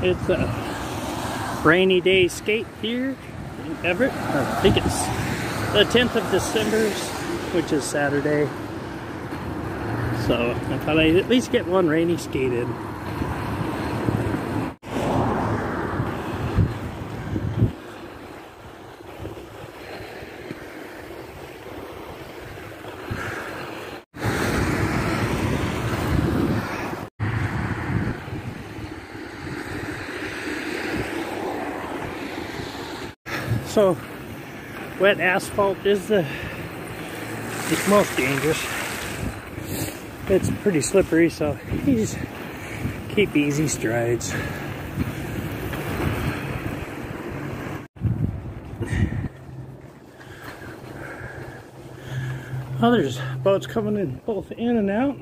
It's a rainy day skate here in Everett. I think it's the 10th of December, which is Saturday. So I thought I'd at least get one rainy skate in. So wet asphalt is the it's most dangerous. It's pretty slippery, so you just keep easy strides. Oh, there's boats coming in both in and out.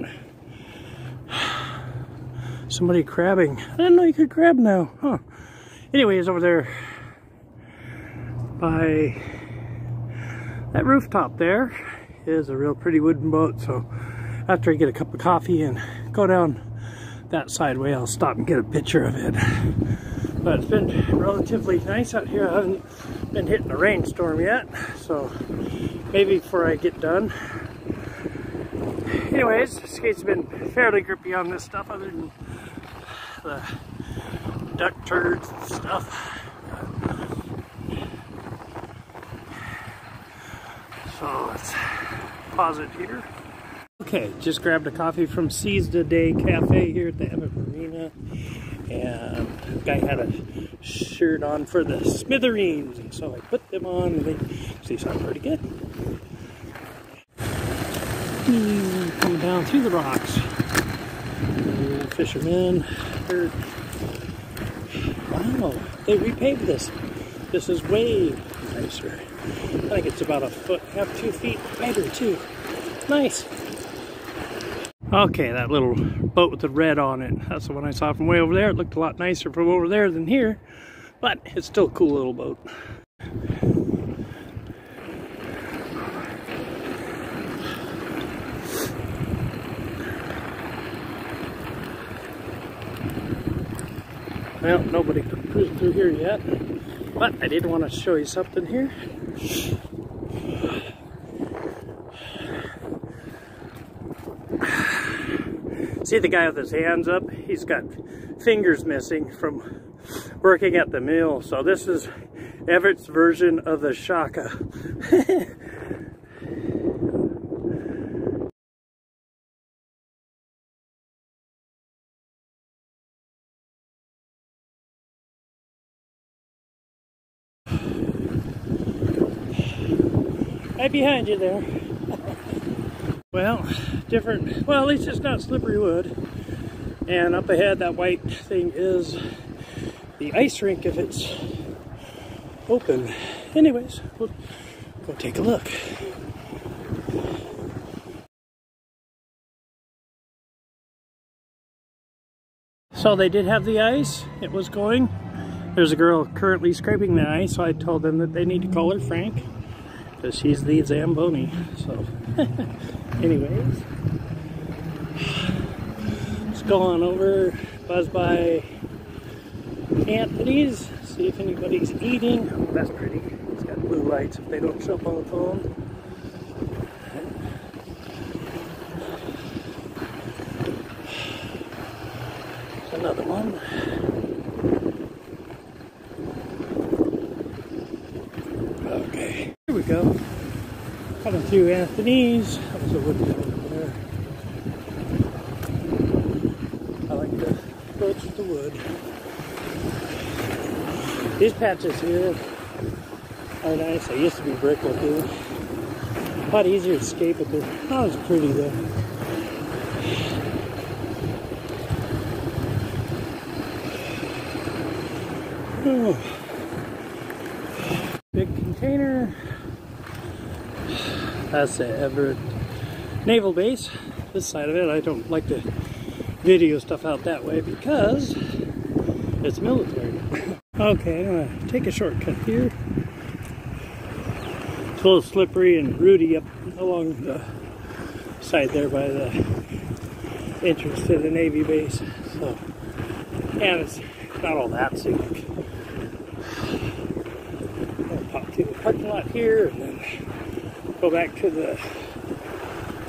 Somebody crabbing. I didn't know you could crab now. Huh. Anyways, over there by that rooftop there is a real pretty wooden boat. So after I get a cup of coffee and go down that sideway, I'll stop and get a picture of it. But it's been relatively nice out here. I haven't been hitting a rainstorm yet, so maybe before I get done. Anyways, skate's been fairly grippy on this stuff other than the duck turds and stuff. So let's pause it here. Okay, just grabbed a coffee from Seize the Day Cafe here at the Everett Marina. And the guy had a shirt on for the Smithereens. And so I put them on and they actually sound pretty good. Coming down through the rocks. Fishermen. Wow, they repaved this. This is way nicer. I think it's about a foot, half two feet, maybe too. Nice. Okay, that little boat with the red on it. That's the one I saw from way over there. It looked a lot nicer from over there than here, but it's still a cool little boat. Well, nobody cruising through here yet, but I did want to show you something here. See the guy with his hands up? He's got fingers missing from working at the mill. So this is Everett's version of the Shaka. right behind you there. well, different, well at least it's not slippery wood. And up ahead that white thing is the ice rink if it's open. Anyways, we'll go take a look. So they did have the ice. It was going. There's a girl currently scraping the ice, so I told them that they need to call her Frank because she's the Zamboni. So, anyways, let's go on over, buzz by Anthony's, see if anybody's eating. Oh, that's pretty. It's got blue lights if they don't show up on the phone. another one. Okay, here we go. Coming through Anthony's. That was a wood over there. I like the approach with the wood. These patches here are nice. They used to be brick looking. A lot easier to skate, but they're not as pretty though. Oh. That's the Everett Naval Base. This side of it, I don't like to video stuff out that way because it's military. okay, I'm gonna take a shortcut here. It's a little slippery and rooty up along the side there by the entrance to the Navy base. So And it's not all that scenic. I'll pop through the parking lot here and then go back to the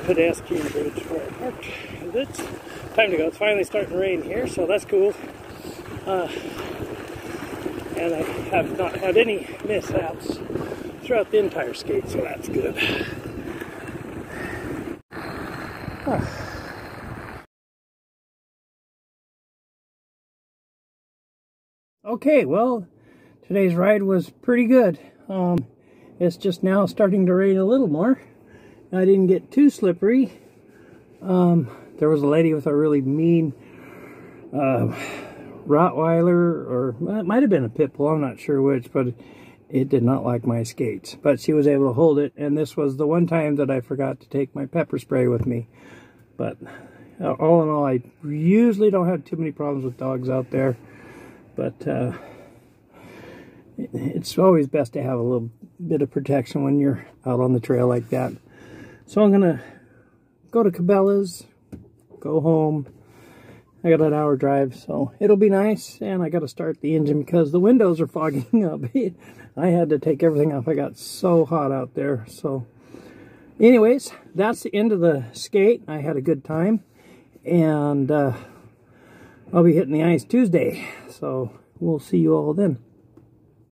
pedestrian bridge where parked. It's time to go. It's finally starting to rain here, so that's cool. Uh, and I have not had any mishaps throughout the entire skate, so that's good. Okay, well, today's ride was pretty good. Um, it's just now starting to rain a little more. I didn't get too slippery. Um, there was a lady with a really mean uh, Rottweiler, or it might have been a pit bull, I'm not sure which, but it did not like my skates. But she was able to hold it, and this was the one time that I forgot to take my pepper spray with me. But uh, all in all, I usually don't have too many problems with dogs out there. But uh, it's always best to have a little bit of protection when you're out on the trail like that. So I'm to go to Cabela's, go home, I got an hour drive, so it'll be nice. And I got to start the engine because the windows are fogging up. I had to take everything off. I got so hot out there. So anyways, that's the end of the skate. I had a good time. And uh, I'll be hitting the ice Tuesday. So we'll see you all then.